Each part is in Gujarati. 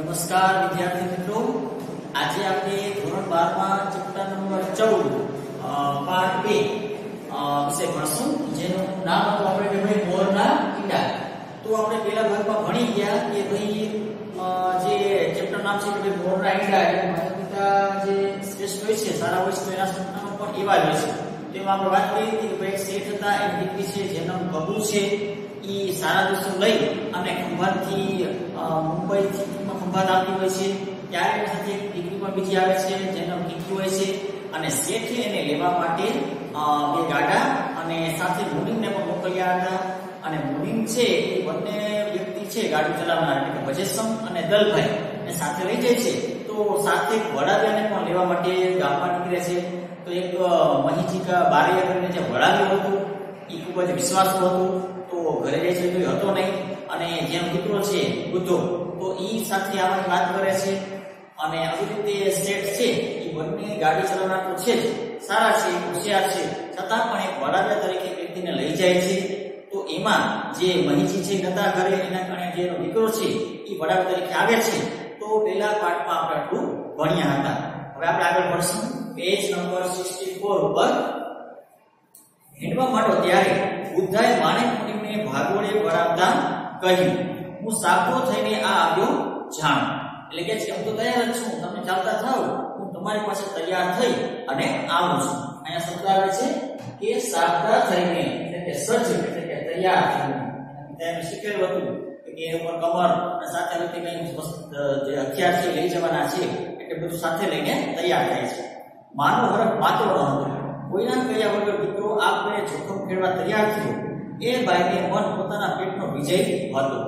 નમસ્કાર વિદ્યાર્થી મિત્રો. આજે આપણે ધોરણ 12 માં ચેપ્ટર નંબર 14 અ, પાર્ટ 2 અ, વિષય ભણશું જેનું નામ હતું આપણે ભાઈ મોરના ઈંડા તો આપણે પહેલા ભાગમાં ભણી ગયા કે ભાઈ જે ચેપ્ટર નામ છે કે ભાઈ મોરના ઈંડા એટલે માતા પિતા જે શ્રેષ્ઠ હોય છે સારા હોય છે તો એના સંતાનો પણ એવા જ હોય છે. તેમાં આપણે વાત કરી હતી કે ભાઈ શેઠ હતા એની દીકરી છે જેનું નામ છે એ સારા દિવસો લઈ અને ખંભાતથી મુંબઈથી ખંભાત આવતી હોય છે, ત્યારે સાથે દીકરી પણ બીજી આવે છે, જેનું કીકી હોય છે, અને શેઠે એને લેવા માટે બે ગાડા અને સાથે મુનિમને પણ મોકલ્યા હતા. અને મુનિમ છે, એ બંને વ્યક્તિ છે, ગાડી ચલાવનાર, એટલે કે ભજેશમ અને દલભાઈ. એ સાથે લઈ જાય છે, તો સાથે વડાવ્યાને પણ લેવા માટે ગામમાં નીકળે છે. તો એક મહીજીકા બારૈયા કરીને જે વડાવ્યું હતું, એ ખૂબ જ વિશ્વાસુ હતું. તો ઘરે જાય છે, તો હતો નહીં. અને જેમ દીકરો છે, બુદ્ધો તો એ સાથે આવવાની વાત કરે છે. અને આવી રીતે સેટ છે એ બંને ગાડી ચલાવનાર તો છે જ. સારા છે, હોશિયાર છે. છતાં પણ એક વડાવ્યા તરીકે વ્યક્તિને લઈ જાય છે. તો એમાં જે મહીજી છે નતા ઘરે, એના કારણે જે એનો દીકરો છે એ વડાવ્યા તરીકે આવે છે. તો પહેલા પાઠમાં આપણે આટલું ભણ્યા હતા. હવે આપણે આગળ ભણશું. પેજ નંબર 64 ઉપર. હેડવા માંડો ત્યારે બુદ્ધાએ માણેક મુનિને ભાગોળે વળાવતા કહ્યું. હું સાબદો થઈને આ આવ્યો જાણ. એટલે કે છે, હું તો તૈયાર જ છું તમે ચાલતા થાવ. હું તમારી પાસે તૈયાર થઈ અને આવું છું. અહીંયા શબ્દ આવે છે કે સાબદા થઈને, એટલે કે સજ્જ, એટલે કે તૈયાર થઈને. તેમ શીખેલું હતું કે એ ઉપર કમર અને સાથે રીતે કઈ જે હથિયાર છે લઈ જવાના છે, એટલે બધું સાથે લઈને તૈયાર થાય છે. માનવ હરક પાત્ર ન હતો. કોઈના કહ્યા વગર દીકરો આપને જોખમ ખેડવા તૈયાર થયો. એ ભાઈને મન પોતાના પેટનો વિજય હતો.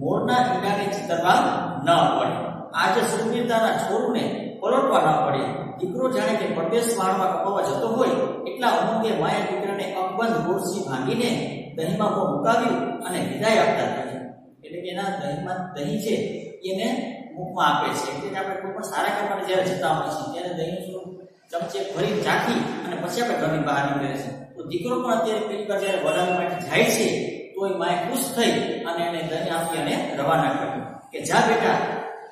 મોરના ઈંડાને ચિતરવા ન પડે. આજે સુરવીરતાના છોડને પલટવા ન પડે. દીકરો જાણે કે પરદેશ માળમાં કપાવા જતો હોય, એટલા ઉમંગે માયા દીકરાને અકબંધ ગોળસી ભાંગીને દહીંમાં મુકાવ્યું અને વિદાય આપતા થયા એટલે કે એના દહીંમાં દહીં છે, એને મુખમાં આપે છે. એટલે આપણે કોઈ પણ સારા કામ જ્યારે જતા હોય છે, ત્યારે દહીં ચમચે ભરી ચાખી અને પછી આપણે ઘરની બહાર નીકળે છે. તો દીકરો પણ અત્યારે પેલી વાર જ્યારે વડાવા માટે જાય છે તો માય ખુશ થઈ અને એને ધન આપી અને રવાના કર્યો કે જા બેટા,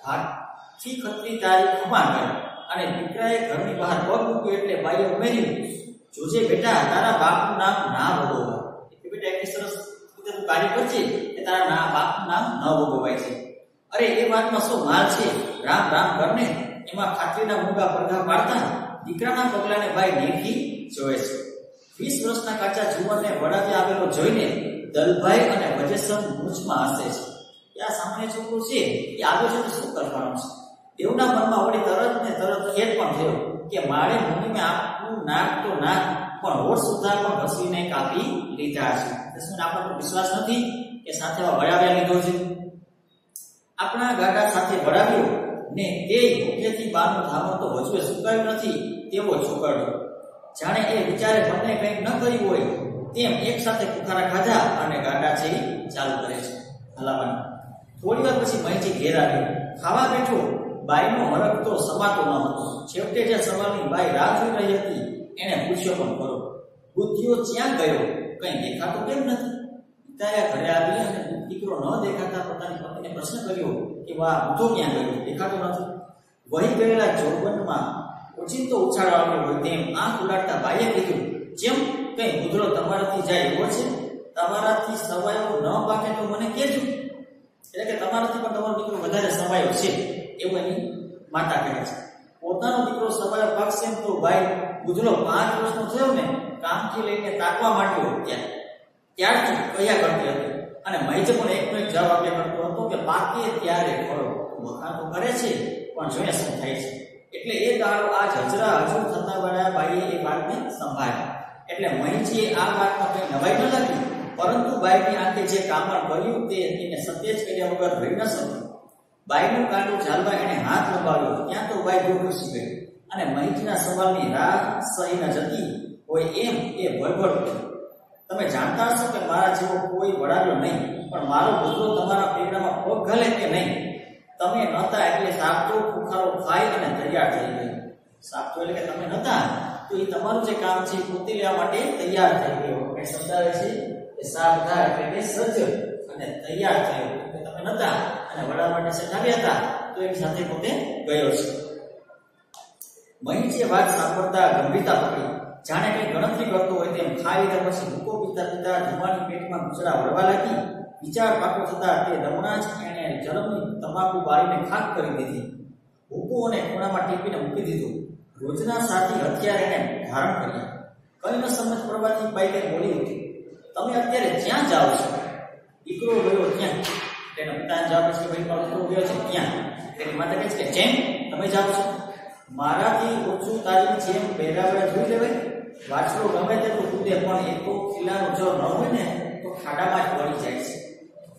હાથથી ખતરી તારી ખમા કર અને દીકરાએ ઘરની બહાર પગ મૂક્યો એટલે બાઈએ ઉમેર્યું, જોજે બેટા, તારા બાપનું નામ ના ભોગવવા એટલે બેટા એટલી સરસ રીતે કાર્ય કરજે કે તારા ના બાપનું નામ ન ભોગવાય છે. અરે, એ વાતમાં શું માલ છે? રામ રામ કરને એમાં ખાતરીના મૂંગા પડઘા પાડતા દીકરાના પગલાને ભાઈ નેકી જોવે છે. વીસ વર્ષના કાચા જુવાનને વડાજે આવેલો જોઈને દલભાઈ અને વજેસમ મૂંછમાં હસે છે. કે આ સામાન્ય છોકરો છે, એ આગળ છે શું કરવાનું છે? દેવના મનમાં વળી તરત ને તરત ખેદ પણ થયો કે મારે મમ્મીને આપવું નાક તો નાક, પણ હોઠ સુધાર પણ ઘસીને કાપી લીધા છે. શું આપણો વિશ્વાસ નથી કે સાથે વળાવ્યા લીધો છે? આપણા ગાડા સાથે વળાવ્યો ને તે મુખ્યથી બહારનું ધામણ તો વચવે સુકાયું નથી તેવો છોકરો જાણે એ વિચારે મને કંઈક ન કર્યું હોય. તેમ એક સાથે કુખારા ખાધા અને ગાંડા છે ચાલુ કરે છે. હલાવાનું થોડી વાર પછી મહીજી ઘેર આવ્યો ખાવા બેઠો. બાઈનો હરક તો સમાતો ન હતો. છેવટે જે સવારની બાઈ રાહ જોઈ રહી હતી, એણે પૂછ્યો પણ ખરો, બુદ્ધિઓ ક્યાં ગયો? કંઈ દેખાતો કેમ નથી? પિતાએ ઘરે આવી અને દીકરો ન દેખાતા પોતાની પત્નીને પ્રશ્ન કર્યો કે, વાહ, બુદ્ધો ક્યાં ગયો? દેખાતો નથી. વહી ગયેલા જોબનમાં ઓચિંતો ઉછાળો આવ્યો હોય તેમ આંખ ઉલાડતા બાઈએ કીધું, જેમ કઈ બુધડો તમારાથી જાય એવો છે? તમારાથી સવાયો ન પાકે તો મને કહેજો. એટલે કે તમારાથી પણ તમારો દીકરો વધારે સવાયો છે, એવું એની માતા કહે છે. પોતાનો દીકરો સવાયો પાકશે તો ભાઈ બુધડો પાંચ વર્ષનો થયો ને, કામથી લઈને તાકવા માંડ્યો ત્યાં ત્યારથી કયા કરતી હતી? અને મહેજ પણ એકનો એક જવાબ આપ્યા કરતો હતો કે પાકે ત્યારે ખરો. વખાણ તો કરે છે, પણ જોઈએ શું થાય છે? એટલે એ દાડો આ જજરા હજુ થતા વાળા ભાઈએ એ વાતને સંભાળી એટલે મહીજીએ આ વાતમાં કંઈ નવાઈ ન લાગી, પરંતુ બાઈની આંખે જે કામણ કર્યું તે એને સત્ય જ કર્યા વગર રહી ન શક્યું. બાઈનું કાંડું ચાલવા એણે હાથ લંબાવ્યો, ત્યાં તો બાઈ ઘૂસી ગઈ. અને મહીજીના સવાલની રાહ સહી ન જતી હોય એમ એ ઉઠી તમે જાણતા હશો કે મારા જેવો કોઈ વડાવ્યો નહીં, પણ મારો બુદ્ધો તમારા પેગડામાં પગ ઘલે કે નહીં? તમે નહોતા એટલે સાપતો ખુખારો ખાઈ અને તૈયાર થઈ ગયો. સાપતો એટલે કે તમે નહોતા? તો એ તમારું જે કામ છે પોતે લેવા માટે તૈયાર થઈ ગયો. એ સમજાવે છે કે સાવધાન એટલે કે સજ્જ અને તૈયાર થયો. કે તમે નતા અને વડા માટે સજાવ્યા હતા, તો એની સાથે પોતે ગયો છે. મહીજીએ વાત સાંભળતા ગંભીરતા પકડી. જાણે કે ગણતરી કરતો હોય તેમ ખાઈ લીધા પછી ભૂકો પીતા પીતા ધમાની પેટમાં ઘૂસડા વળવા લાગી. વિચાર પાકો થતા તે રમણા જ એણે જળમની તમાકુ બાળીને ખાક કરી દીધી. ભૂકો અને ખૂણામાં ટીપીને મૂકી દીધું. રોજના સાથી હથિયાર એને ધારણ કર્યા. ન સમજ પડવાથી બાઈક બોલી હતી તમે અત્યારે ક્યાં જાઓ છો, દીકરો ગયો ક્યાં તેના પિતાને જવાબ છે ભાઈ, મારો દીકરો ગયો છે ક્યાં તેની માતા કહે છે કે, જેમ તમે જાઓ છો. મારાથી ઓછું તારી જેમ પહેરાવડા જોઈ લેવાય. વાછડો ગમે તેટલું કૂદે પણ એ તો કિલ્લાનો જો ન હોય ને, તો ખાડામાં જ પડી જાય છે.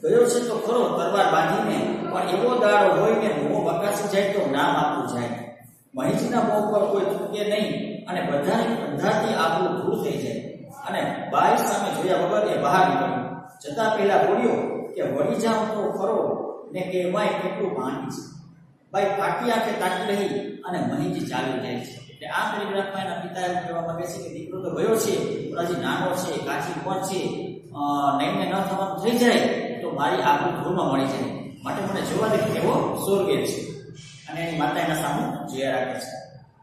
ગયો છે તો ખરો તરવાર બાંધીને, પણ એવો દાડો હોય ને, મોં બકાસી જાય તો નામ આપવું જાય. મહીજીના મોં પર કોઈ ચૂકે નહીં અને બધાની અંધાથી આપણું દૂર થઈ જાય. અને બાઈ સામે જોયા વગર એ બહાર નીકળ્યો. જતા પહેલા બોલ્યો કે, વળી જાઉં તો ખરો ને કે એમાંય કેટલું પાણી છે. બાઈ ફાટી આંખે તાકી રહી અને મહિજી ચાલી જાય છે. એટલે આ પેરેગ્રાફમાં એના પિતા એવું કહેવા માંગે છે કે, દીકરો તો ગયો છે પણ હજી નાનો છે, કાચી પણ છે? નઈને ન થવાનું થઈ જાય તો મારી આબરૂ ધૂળમાં મળી જાય. માટે મને જોવા દે કેવો સ્વર્ગે છે. અને એની માતા એના સામે જોયા રાખે છે.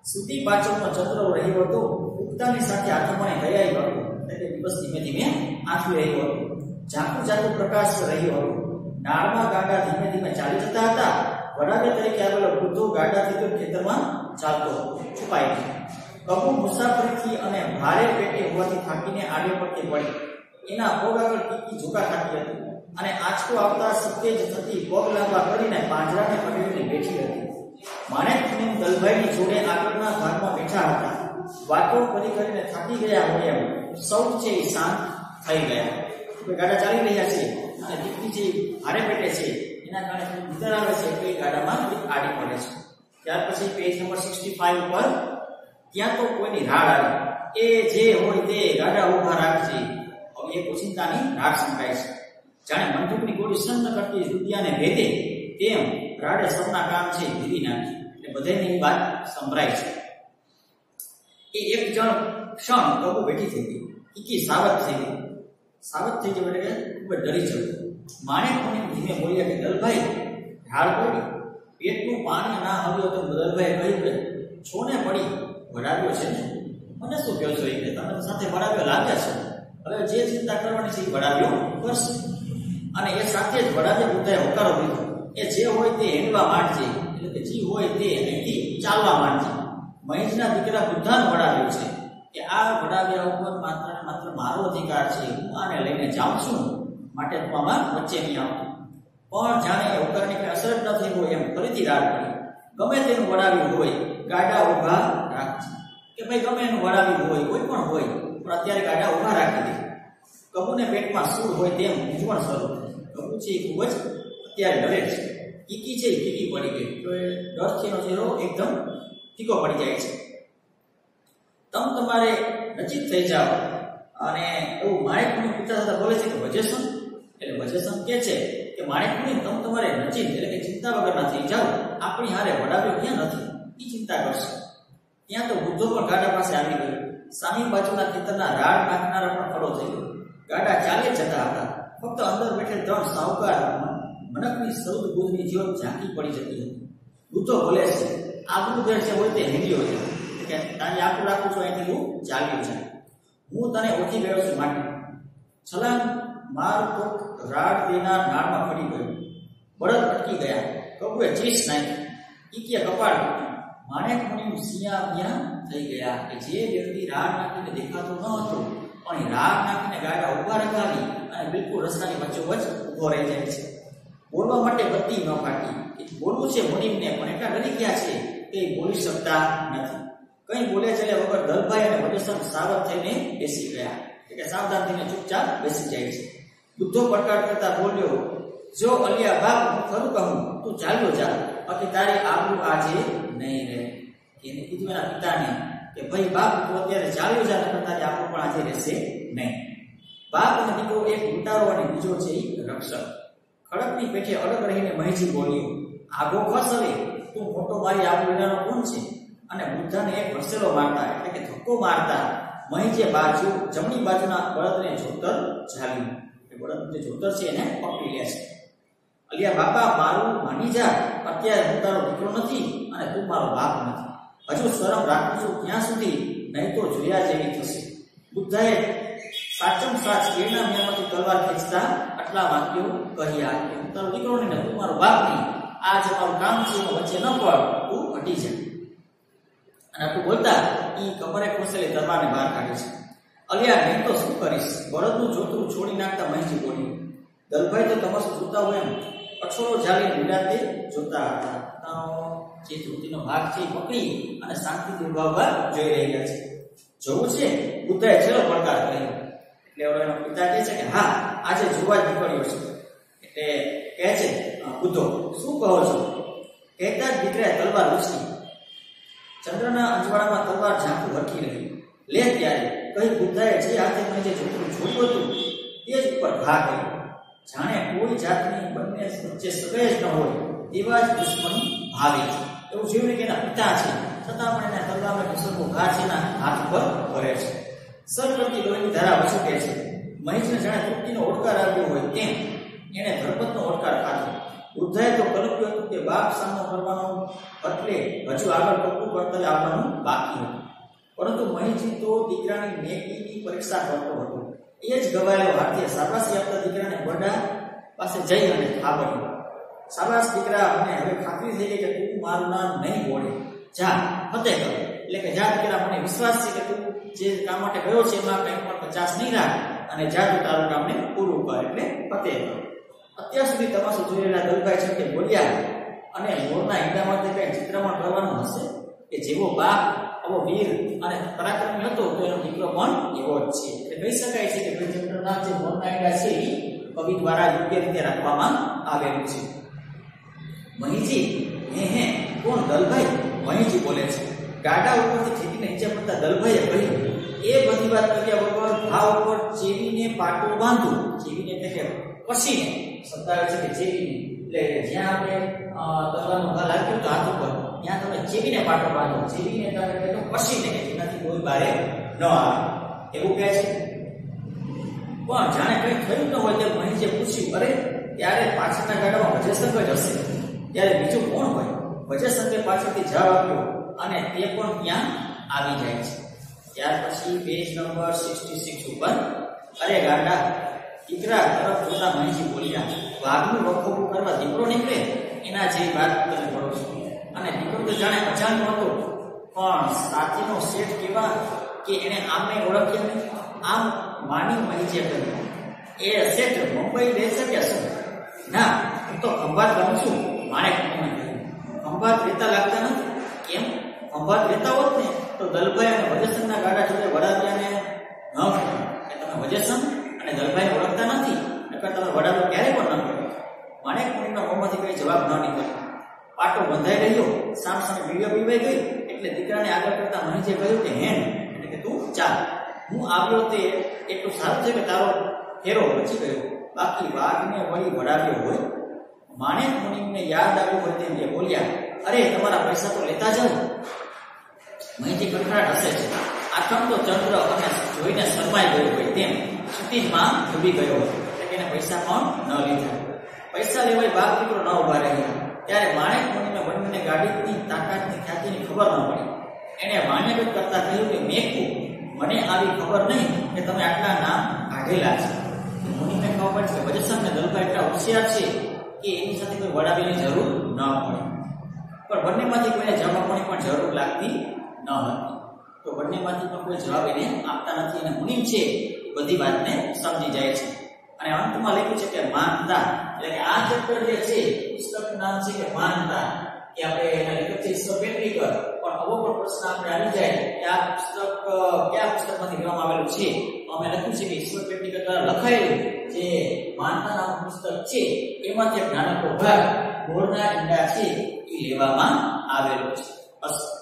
સુધી પાછળનો ચંદ્ર રહ્યો હતો. ઉગતાની સાથે આથમણે ગયાઈ હતો એટલે દિવસ ધીમે ધીમે આંસુ રહ્યો હતો ઝાંખું ઝાંખું પ્રકાશ રહ્યો હતો. ડાળમાં ગાડા ધીમે ધીમે ચાલી જતા હતા. વડાવે તરીકે આવેલો વૃદ્ધો ગાડાથી તો ખેતરમાં ચાલતો છુપાઈ ગયો કપુ મુસાફરીથી અને ભારે પેટે હોવાથી થાકીને આડે પડતી પડી એના પગ આગળ ટીકી ઝોકા ખાતી હતી. અને આંચકો આવતા સિત્તેજ થતી પગ લાંબા કરીને પાંજરાને પકડીને બેઠી હતી. માણેક દલભાઈની જોડે આગળના ભાગમાં બેઠા હતા. વાતો કરી કરીને થાકી ગયા હોય એમ. સૌ છે એ શાંત થઈ ગયા. ગાડા ચાલી રહ્યા છે અને દીકરી જે હારે પેટે છે, એના કારણે થોડી આવે છે એટલે એ ગાડામાં આડી પડે છે. ત્યાર પછી પેજ નંબર સિક્સટી ફાઈવ ઉપર ત્યાં તો કોઈની રાડ આવે. એ જે હોય તે ગાડા ઊભા રાખજે. હવે એ ઓચિંતાની રાડ સંભળાય છે. જાણે બંદૂકની ગોળી સંત કરતી રૂપિયાને ભેદે તેમ રાડે સૌના કામ છે દીવી નાખી. એટલે બધાની વાત સંભળાય છે. એ એક જણ ક્ષણ પ્રભુ બેઠી થઈ ગઈ. કીકી સાવધ થઈ ગઈ. સાવધ થઈ ગયો એટલે ખૂબ જ ડરી જવું. માણેક મને ધીમે બોલ્યા કે, દલભાઈ, ઢાળ પડી. પેટનું પાણી ના આવ્યું તો દલભાઈ કહ્યું કે, છોને પડી. ભરાવ્યો છે ને? મને શું કહો છો એટલે તમે સાથે ભરાવ્યો લાગ્યા છે. હવે જે ચિંતા કરવાની છે એ ભરાવ્યો કરશે અને એ સાથે જ ભરાવ્યો બુદ્ધાએ હોકારો દીધો એ જે હોય તે હેડવા માંડજે, એટલે કે જે હોય તે અહીંથી ચાલવા માંડજે. મહેશના દીકરા બુદ્ધાને વડાવ્યો છે કે આ વડાવ્યા ઉપર માત્ર માત્ર મારો અધિકાર છે, હું આને લઈને જાઉં છું, માટે તું આમાં વચ્ચે નહીં આવતો. પણ જાણે કઈ અસર જ ન થઈ હોય એમ ફરીથી રાગ પડી ગમે તેનું વડાવ્યું હોય, ગાડા ઊભા રાખજે. કે ભાઈ ગમે એનું વડાવ્યું હોય, કોઈ પણ હોય, પણ અત્યારે ગાડા ઊભા રાખી દે. કબૂને પેટમાં શું હોય તેમ મૂંઝવણ શરૂ થઈ કબૂ છે એ ખૂબ જ અત્યારે ડરે છે. કીકી છે, કીકી પડી ગઈ. તો એ એનો ચહેરો એકદમ ફીકો પડી જાય છે. તમ તમારે નજીક થઈ જાઓ. અને એવું માણેકની પિતા સાથે બોલે છે કે વજેસન, એટલે વજેસન કે છે કે માણેકની તમ તમારે નજીક એટલે કે ચિંતા વગરના થઈ જાઓ. આપણી હારે વડાવ્યો ક્યાં નથી? એ ચિંતા કરશે. ત્યાં તો વૃદ્ધો પણ ગાડા પાસે આવી ગયો. સામી બાજુના ખેતરના રાડ નાખનારા પણ ખડો થઈ ગયો. ગાડા ચાલે જતા હતા. ફક્ત અંદર બેઠેલ ત્રણ સાવકાર મનકની સૌદ બુદ્ધની જીવન ઝાંકી પડી જતી હતી. વૃદ્ધો બોલે છે આબરૂ જે છે, હોય તે હેલ્યો છે. કે તારી આબરૂ રાખું છું, અહીંથી હું ચાલ્યું છે હું તને ઓછી ગયો છું, માટે. છલાંગ માર તો રાડ દેનાર નાળમાં પડી ગયો. બળદ અટકી ગયા. કબુએ ચીસ નાખી. ઈકીએ કપાળ. માણેક મુનિ સિયા ત્યાં થઈ ગયા કે જે વ્યક્તિ રાડ નાખીને દેખાતો ન હતો, પણ એ રાડ નાખીને ગાડા ઊભા રખાવી અને બિલકુલ રસ્તાની વચ્ચોવચ ઊભો રહી જાય છે. બોલવા માટે બત્તી ન ફાટી બોલવું છે મુનિમને, પણ એટલા ડરી ગયા છે કે બોલી શકતા નથી. કંઈ બોલે છે એટલે વગર દલભાઈ અને વડેસન સાવધ થઈને બેસી ગયા. એટલે સાવધાન થઈને ચૂપચાપ બેસી જાય છે. બુદ્ધો પડકાર કરતા બોલ્યો, જો અલિયા બાપ, હું ખરું કહું, તું ચાલ્યો જા. બાકી તારે આબરૂ આજે નહીં રહે. એને કીધું એના પિતાને કે, ભાઈ બાપ, તું અત્યારે ચાલ્યો જા નકર તારે આબરૂ પણ આજે રહેશે નહીં. બાપ અને દીકરો એક ઉતારો અને બીજો છે એ રક્ષક. ખડકની પેઠે અડગ રહીને મહેજી બોલ્યો, આગો ખસ હવે, તું મોટો મારી આગ લેવાનો કોણ છે? અને બુદ્ધાને એક વસેલો મારતા, એટલે કે ધક્કો મારતા મહી જે બાજુ, જમણી બાજુના બળદને જોતર ઝાલ્યું. એ બળદ જે જોતર છે એને પકડી લે છે. અલિયા બાપા, મારું માની જા, અત્યારે હું તારો દીકરો નથી અને તું મારો બાપ નથી. હજુ શરમ રાખું છું ત્યાં સુધી? નહીં તો જોયા જેવી થશે. બુદ્ધાએ સાચમ સાચ કેળના મેમાંથી તલવાર ખેંચતા આટલા વાક્યો કહ્યા હું તારો દીકરો નહીં તું મારો બાપ નહીં. આ જે મારું કામ છે, એમાં વચ્ચે ન પડ. તું હટી જાય અને આટલું બોલતા એ કમરે કુશલે તલવારને બહાર કાઢે છે. અલ્યા, મેં તો શું કરીશ? બળદનું જોતરું છોડી નાખતા મહેશજી બોલી, દલભાઈ તો તમારું જોતા હોય એમ. અક્ષરો જાળી વિડાતે જોતા હતા. જે ધૃતિનો ભાગ છે પકડી અને શાંતિથી ઉભાવવા જોઈ રહ્યા છે. જોવું છે? બુદ્ધાએ છેલ્લો પડકાર કર્યો. એટલે એનો પિતા કહે છે કે, હા, આજે જોવા જ નીકળ્યો છે. એટલે કહે છે બુદ્ધો, શું કહો છો? કહેતા જ દીકરાએ તલવાર ઉછળી ચંદ્રના અજવાળામાં તલવાર ઝાંખું હરખી રહી. લે ત્યારે કઈ બુદ્ધાએ જે હાથે મને જે જોતું જોયું હતું, તે જ ઉપર ઘા કર્યો જાણે કોઈ જાતની બંને વચ્ચે સગય જ ન હોય, તેવા જ દુશ્મન ભાવે છે. એવું જેવું કે એના પિતા છે. છતાં પણ એના તલવારમાં દુશ્મનો ઘા છે, એના હાથ પર ભરે છે. સર કરતી લોહીની ધારા વસુકે છે. મહેશને જાણે તૃપ્તિનો ઓડકાર આવ્યો હોય તેમ એણે ધરપતનો ઓડકાર ખાધો. બુદ્ધાએ તો કલ્પ્યું હતું કે બાપ સામનો કરવાનો એટલે હજુ આગળ પડતું કરતા આવવાનું બાકી હતું. પરંતુ મહીજી તો દીકરાની નેકીની પરીક્ષા કરતો હતો. એ જ ગવાયેલો હાથે સાબાસી આપતા દીકરાને વડા પાસે જઈ અને થાબડ્યો. સાબાસ દીકરા, મને હવે ખાતરી થઈ ગઈ કે તું મારું નામ નહીં બોલે. જા ફતે એટલે કે જા દીકરા, મને વિશ્વાસ છે કે તું જે કામ માટે ગયો છે, એમાં કંઈ પણ પચાસ નહીં રાખ. અને જાજુ તારું કામને પૂરું કરે, એટલે પતે અત્યાર સુધી તમાશો રહેલા દલભાઈ છે કે બોલ્યા અને મોરના હિંદામાંથી કંઈ ચિત્રમણ કરવાનું હશે? કે જેવો બાપ, આવો વીર અને પરાક્રમી હતો, તો એનો દીકરો પણ એવો જ છે. એટલે કહી શકાય છે કે ભાઈ જે મોરના ઈંડા છે એ કવિ દ્વારા યોગ્ય રીતે રાખવામાં આવેલું છે. મહીજી, હે હે, કોણ દલભાઈ? મહીજી બોલે છે. ગાડા ઉપરથી ખેતીને નીચે પડતા દલભાઈએ કહ્યું, એ બધી વાત કર્યા વગર ભાવ ઉપર ચેવીને પાટો બાંધવું ચેવીને એટલે કે કસીને શબ્દ છે કે ચેવીને એટલે જ્યાં આપણે તલવાનો ઘા લાગ્યો તો હાથ ઉપર, ત્યાં તમે ચેવીને પાટો બાંધો ચેવીને તમે તો કસીને કે જેનાથી કોઈ બારે ન આવે. એવું કહે છે. પણ જાણે કંઈ થયું ન હોય તેમ મહીજે પૂછ્યું અરે ત્યારે પાછળના ગાડામાં વજયશંકર જ હશે ત્યારે બીજું કોણ હોય? વજયશંકરે પાછળથી જવાબ આપ્યો, અને તે પણ ત્યાં આવી જાય છે. ત્યાર પછી પેજ નંબર સિક્સટી સિક્સ ઉપર અરે ગાડા, દીકરા તરફ જોતા મહીજી બોલ્યા વાઘનું વખોડું કરવા દીકરો નીકળે? એના જે વાત તમે કરો છો. અને દીકરો તો જાણે અજાણ હતો. પણ સાથીનો શેઠ કેવા કે એને આમને ઓળખ્યા નહીં? આમ માની મહીજીએ કર્યું એ શેઠ મુંબઈ છે કે શું? ના, હું તો ખંભાત બનું છું. મારે કહ્યું ખંભાત રહેતા લાગતા નથી? કેમ? ખંભાત રહેતા હોત ને? તો દલભાઈ અને વજેસનના ગાડા જોડે વડાદિયાને ન કે તમે વજેસન અને દલભાઈ ઓળખતા નથી નકર તમે વડાદો ક્યારે પણ ન કરો માણેક મુનિના મોંમાંથી કઈ જવાબ ન નીકળ્યો પાટો બંધાઈ રહ્યો સામ સામે વીડિયો પીવાઈ ગઈ, એટલે દીકરાને આગળ કરતા મનીજે કહ્યું કે હેન એટલે કે તું ચાલ. હું આવ્યો તે એટલું સારું છે કે તારો ફેરો બચી ગયો. બાકી વાઘને વળી વડાવ્યો હોય. માણેક મુનિને યાદ આવ્યું હોય તેમ બોલ્યા, અરે, તમારા પૈસા તો લેતા જાઓ. મહીથી કડકડાટ હશે છે આખમ તો ચંદ્ર અને જોઈને શરમાઈ ગયો હોય તેમ ક્ષિતિજમાં ડૂબી ગયો હતો. એટલે એને પૈસા પણ ન લીધા. પૈસા લેવાય બાપ દીકરો ન ઊભા રહ્યા. ત્યારે માણેક મુનિને બંને ગાડીની તાકાતની ખ્યાતિની ખબર ન પડી. એણે માન્યગત કરતા કહ્યું કે, મેકુ, મને આવી ખબર નહીં કે તમે આટલા નામ કાઢેલા છે. મુનિને ખબર પડશે કે વજસન ને દલકા એટલા હોશિયાર છે કે એની સાથે કોઈ વડાવીની જરૂર ન પડે. પણ બંનેમાંથી કોઈને જવાબ પણ જરૂર લાગતી ન હતી તો બંનેમાંથી પણ કોઈ જવાબ એને આપતા નથી અને મુનિમ છે, બધી વાતને સમજી જાય છે. અને અંતમાં લખ્યું છે કે માનતા, એટલે કે આ ચેપ્ટર જે છે, પુસ્તકનું નામ છે કે માનતા, કે આપણે એના લેખક છે ઈશ્વર પણ આવો પણ પ્રશ્ન આપણે આવી જાય કે આ પુસ્તક કયા પુસ્તકમાંથી લેવામાં આવેલું છે? અમે લખ્યું છે કે ઈશ્વર પેટરીકર દ્વારા લખાયેલું જે માનતા નામનું પુસ્તક છે, એમાંથી એક નાનકડો ભાગ ગોળના ઈંડા છે, એ લેવામાં આવેલો છે. બસ.